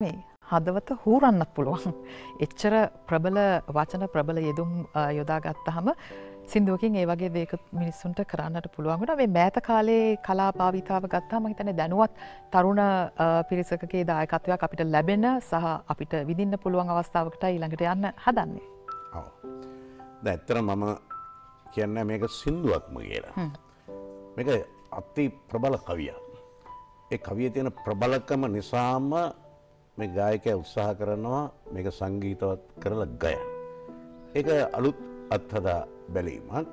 මේ හදවත හූරන්නත් පුළුවන්. එච්චර ප්‍රබල වචන ප්‍රබල යෙදුම් යොදාගත්තහම සිින්දුවකින් ඒ වගේ දේක මිනිස්සුන්ට කරන්නට පුළුවන්ගට මේ මෑත කාලේ කලා භාවිතාව ගත්තාම හිතන දැනුවත් තරුණ පිරිසකගේ දායකත්වයක් අපිට ලැබෙන සහ අපිට විදින්න පුළුවන් අවස්ථාවකට ඊළඟට යන්න හදන්නේ. දැත්තර මම කියන්න මේක සින්දුවක්ම කියලා. මේක අති ප්‍රබල කවිය. ඒ කවිය තියෙන ප්‍රබලකම නිසාම මේ ගායකය උත්සාහ කරනවා මේක සංගීතවත් කරලා ගයන්. ඒක අලුත් අත්හදා බැලීමක්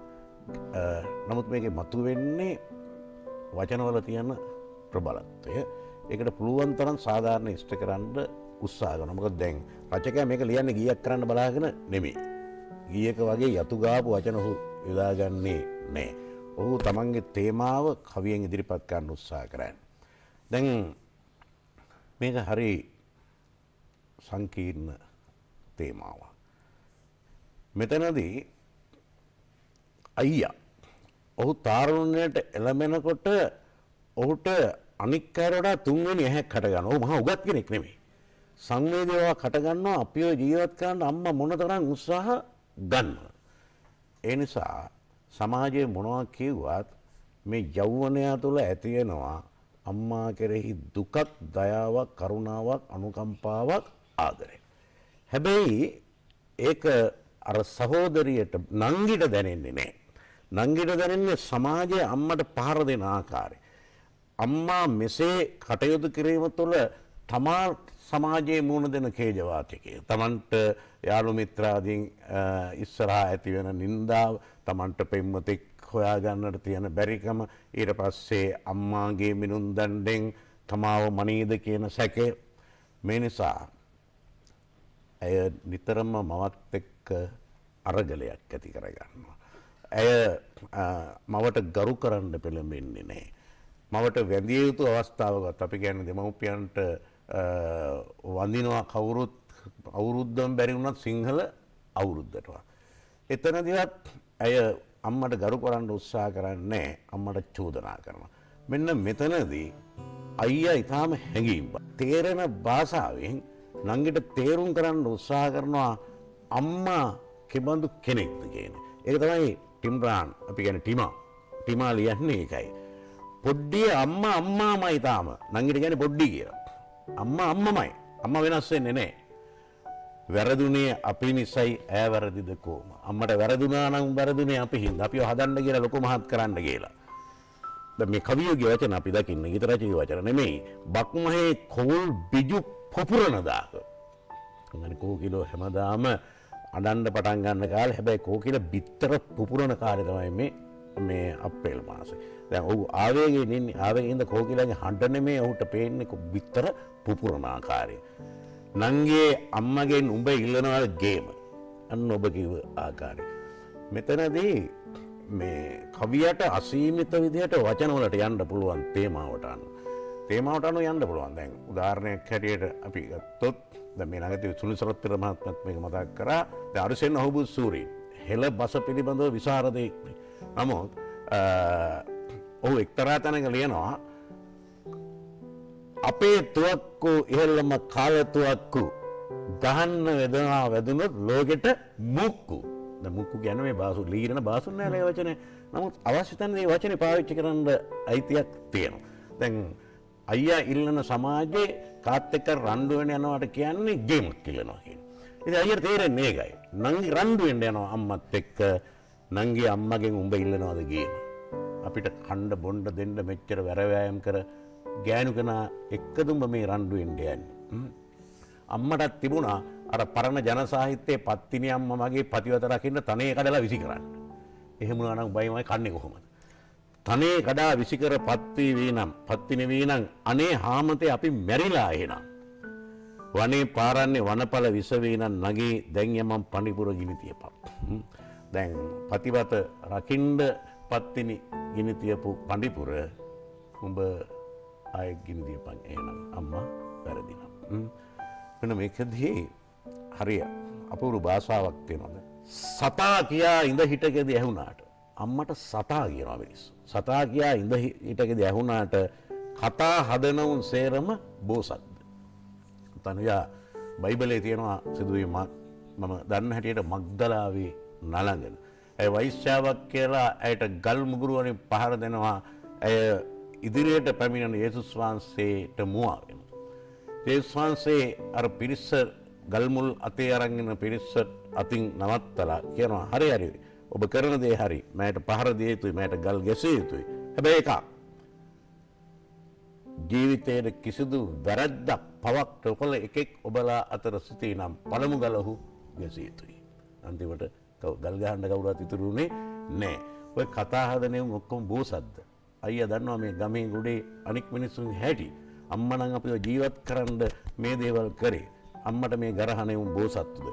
නමුත් මේක මතු වෙන්නේ වචනවල තියෙන ප්‍රබලත්වය ඒකට පුළුවන් තරන් සාධාරණ ඉෂ්ට කරන්න උත්සාගන මොක දැන් රචකය මේක ලියන්න ගියක් කරන්න බලාගෙන නෙමේ. ගියක වගේ යතුගාපු වචනහු යොදාගන්නේ නෑ. ඔහු තමන්ගේ තේමාව කවියෙන් ඉදිරිපත් කරන්න උත්සා කරන්න. දැන් මේක හරි සංකීර්ණ තේමාව. මෙතනදී අයියා ඔහු තාරුණයට එළමෙනකොට ඔහුට අනික්කරට තුන්වෙනි ඇහැක් කටගන්න ඔහු මහා උගත් කෙනෙක් නෙමේ. සංවේදවා කටගන්නවා අපිෝ ජීවත් කරන්න අම්ම මොනතරම් උත්සාහ ගන්න. ඒ නිසා සමාජයේ මොනවා කිව්වත් මේ යෞවනයා තුළ ඇතියෙනවා අම්මා කෙරෙහි දුකක් දයාවක් කරුණාවක් අනුකම්පාවක් ආදරය. හැබැයි ඒක අර සහෝදරියට නංගිට දැනෙන්නේ නෑ. නංගිට දැනෙන්නේ සමාජය අම්මට පහර දෙන ආකාරය. අම්මා මෙසේ කටයුතු කිරීම තුළ තමා සමාජයේ මුණ දෙන කේජවාචකය. තමන්ට යාළු මිත්‍රාදීන් ඉස්සරහා ඇතිවෙන නින්දාව තමන්ට පෙම්මතෙක් හොයාගන්නට තියෙන බැරිකම ඊට පස්සේ අම්මාගේ මිනුම් දණ්ඩෙන් තමාව මනීද කියන සැකය මේ නිසා ඇය නිතරම මවත් එක්ක අරගලයක් ඇති කරගන්නවා. ඇය මවට ගරු කරන්න පෙළඹෙන්නේ නෑ. මවට වැදිය යුතු අවස්ථාවගත් අපි ගැන දෙමවපියන්ට වඳිනවා කවුරුත් අවුරුද්ධම් බැරි වුණත් සිංහල අවුරුද්ධටවා. එතනදිවත් ඇය අම්මට ගරු කරන්න උත්සා කරන්නේ අම්මට චෝදනා කරනවා. මෙන්න මෙතනදී අයිය ඉතාම හැඟීම්. තේරෙන භාෂාවෙන් නංගිට තේරුම් කරන්න උත්සා කරනවා අම්මා කෙබඳු කෙනෙක්ද කියන. ඒක තමයි ටිම්රාන් අපි ගැන ටිමා ටිමා ලියන්නේ එකයි. පොඩ්ඩිය අම්ම අම්මාමයි තාම නංගිට ගැන පොඩ්ඩි කිය. අම්ම අම්මමයි අම්ම වෙනස් වෙන්නේ නෑ. වැරදුනේ අපි නිසයි ෑ වැරදිද කෝම. අම්මට වැරදුනා නම් වැරදුනේ අපි හින්ද අපි හදන්න කියලා ලොකු මහත් කරන්න කියලා. මේ කවියගේ වචන අපි දකින්න ගිතරචී වචන නෙමෙයි බක්මහේ කොවුල් බිජු පොපුරණදාක. කෝකිලෝ හැමදාම අඩන්ඩ පටන් ගන්න කාල හැබැයි කෝකිල බිත්තර පුපුරණ කාලතමයි මේ මේ අපේල් මාසේ දැ ඔහු ආවේගේ නින් ආවගේද කෝකිලගේ හඬන මේ ඔහුට පේනෙක බිත්තර පුපුරණාකාරය. නංගේ අම්මගෙන් උඹ ඉල්ලනවල් ගේම අන්න ඔබ කිව ආකාරය. මෙතනදී මේ කවියට අසීමිත විදිහට වචනවලට යන්න පුළුවන් තේමාවටන්න. තේමාවට අනු යන්න පුළුවන් දැන් උදාරණයක් හැටියට අපි ගත්තොත් ද මේ නගති සුළි සරත්තර මහත්මත් මේක මතක් කරා අරුසෙන් ඔහුබු සූරීන් හෙළ බස පිළිබඳව විසාරදයෙක්න. නමුත් ඔහු එක්තරා තැනක ලියනවා අපේ තුවක්කු ඉහල්ලම කාලතුවක්කු ගහන්න වෙදනා වැදුනොත් ලෝකෙට මුක්කු මුක්කු ගැන මේ බාසු ලීරන බාසුන් නෑලය වචන නමුත් අවශ්‍යතන්ගේ වචන පාවිච්චි කරන්න අයිතියක් තියෙනවා. දැන් අයියා ඉල්ලන සමාජයේ කාත් එක්ක රණ්ඩුවෙන් යනවට කියන්නේ ගේමක් කියලනවා කියන. ඉතින් අයියට තේරෙන්නේ ඒකයි. නංගි රණ්ඩුවෙන් යනවා අම්මත් එක්ක නංගි අම්මගෙන් උඹ ඉල්ලනවද ගේම. අපිට කණ්ඩ බොණ්ඩ දෙන්න මෙච්චර වැරවෑයම් කර ගෑනු කෙනා එක්කදුම්ඹ මේ රණ්ඩුවෙන් යන්නේ. අම්මටත් තිබුණා අර පරණ ජනසාහිත්‍යයේ පත්තිනි අම්ම මගේ පතිවත රකින්න තනේ කඩලා විසි කරන්න. එහෙමුණනම් බයිමයි කන්නේ කොහොමද. තනේ කඩා විසිකර පත්වී වී නම් පත්තින වී නම් අනේ හාමතය අපි මැරිලා එහෙනම්. වනේ පාරන්නේ වනපල විසවීනන් නගේ දැන්යමම් පණිපුර ගිනිතියපක්. දැන් පතිවත රකින්ඩ පත්තිනි ගිනිතියපු පණ්ඩිපුර උඹ අය ගිනිදියපන් ඒනම් අම්මා වැරදිනම්. වෙන මේකදී හරිය අපුරු භාෂාවක් තියෙනොද. සතා කියා ඉඳ හිටකෙද ඇහුණාට අම්මට සතා කියනවා මිනිස්සු. සතා කියා ඉඳ හිටකෙද ඇහුණාට කතා හදනවුන් සේරම බෝසත්ද. නමුත් අනුයා බයිබලේ තියෙනවා සිදුවීමක් මම දන්න හැටියට මක්දලාවේ නළඟන. ඇය වෛශ්‍යාවක් කියලා ඇයට ගල් මුගුරුවනින් පහර දෙනවා ඇය ඉදිරියට පැමිණෙන යේසුස් වහන්සේට මුවාවෙන. යේසුස් වහන්සේ අර පිරිස්ස ගල්මුල් අතේ අරගෙන පිරිස්ස අතින් නවත්තලා කියනවා හරි හරි ඔබ කරන දේ හරි මෑට පහර දිය යුතුයි මෑට ගල් ගැසිය යුතුයි හැබැයි එකක් ජීවිතයට කිසිදු වැරැද්දක් පවක් නොකළ එකෙක් ඔබලා අතර සිතී නම් පළමු ගලහු ගැසිය යුතුයි. අන්තිමට ගල්ගහන්ඩ කවුරත් ඉතුරුණේ නෑ ඔය කතාහදනයම් ඔක්කොම් බෝසද්ද. අයිය දන්නවා මේ ගමේ ගුඩේ අනික් මිනිස්සුන් හැටි. අම්මනං අපිව ජීවත් කරන්න මේ දේවල් කරේ. අම්මට මේ ගරහනයවුම් බෝසත්තුද.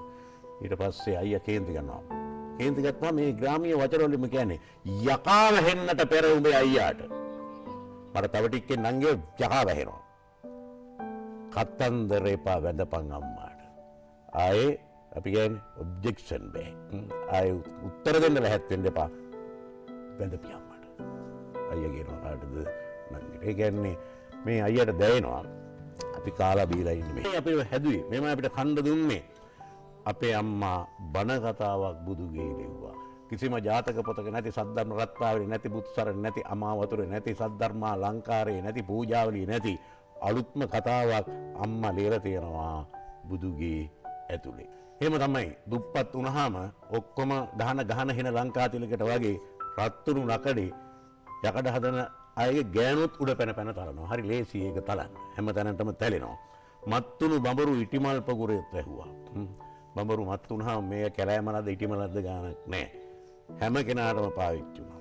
ඊට පස්සේ අයිය කේන්ති ගන්නවා. කේන්තිගත්වා මේ ග්‍රාමිය වචරොලිම කියන්නේ යකාව හෙන්නට පෙර උඹේ අයියාට. මට තවටික්කෙන් නංගේ ජකා වැහෙනවා. කත්තන්දර එපා වැඳපං අම්මාට. ආයේ අපි ගැන් ඔබ්ජෙක්ෂන් බෑ. අය උත්තර දෙන්න ලැහැත්වෙන්ට එපා. වැඳපියම්මට අයගෙන ආටද නංගට. ගැන්නේ මේ අයියට දැයනවා අපි කාලා බීලයින්න මේ. අපි හැදුවේ. මෙම අපිට කණ්ඩ දුන්නේ. අපේ අම්මා බණකතාවක් බුදුගේ දෙව්වා කිසිම ජාතක පොතක නැති සද්ධර්ම රත්තාවල නැති බුත්සර නැති අමාවතුර නැති සද්ධර්මා ලංකාරයේ නැති පූජාවලී නැති අලුත්ම කතාවක් අම්ම ලේල තියෙනවා බුදුගේ ඇතුළේ. හෙම තමයි දුප්පත් වනහාම ඔක්කොම ගහන ගහන හෙන ලංකාතිලකට වගේ රත්තුරු නකඩේ යකඩ හදන අයගේ ගෑනුත් උඩ පැන පැන තරනවා හරි ලේසි ඒක තලන්න හැම තැනටම තැලෙනවා. මත්තුණු බඹරු ඉටිමල්පකුරෙත් රැහවා. බඹරු මත්තුනහා මේ කැරෑමලද ඉටිමලද්ද ගානක් නෑ. හැම කෙනාටම පාවිච්චුණා.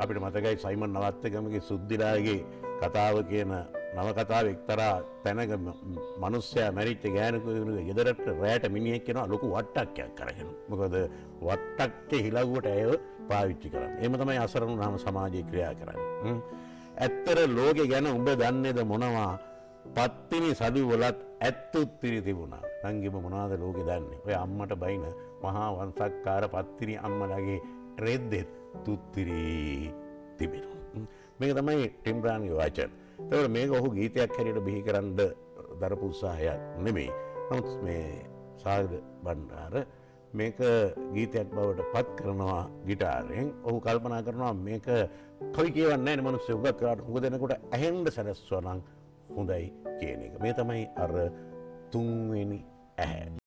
අපිට මතකයි සයිමන් නවත්තකමගේ සුද්දිලාගේ කතාව කියන නවකතාව එක්තරා තැනක මනුස්්‍යය මැරිච්ච ගෑනකුක ගෙදරට රෑට මිනිියක් කෙනවා ලොකු වට්ටක්යක් කරගෙන මොකද වට්ටක්කේ හිලගුවට ඇය පාවිච්චි කරන්න එම තමයි අසරණු නම සමාජය ක්‍රියා කරන්න. ඇත්තර ලෝකෙ ගැන උඹ දන්නේද මොනවා පත්තිනි සඩු වලත් ඇත්තුත් පිරි තිබුණා නංගිම මොනාද ලෝකෙ දන්නේ ඔය අම්මට බයින මහා වන්සක්කාර පත්තිනි අම්මලගේ රෙද්දෙත් තුත්තිරී තිබෙන. මේක තමයි ටිම්රාන්ගේ වචන්. තවට මේක ඔහු ගීතයක් හැරයට බිහි කරන්න දරපු උත්සාහයක් නෙමෙයි. නමුත් මේ සාග බණ්ඩාර මේක ගීතයක් බවට පත් කරනවා ගිටාරයෙන් ඔහු කල්පනා කරනවා මේක කොයි කියවන්න මනුස්ස උගක්කාට හුග දෙනකොට ඇහෙන්ඩ සැරස්වනං හොඳයි කියන එක. මේ තමයි අර තුන්වෙනි ඇහැ.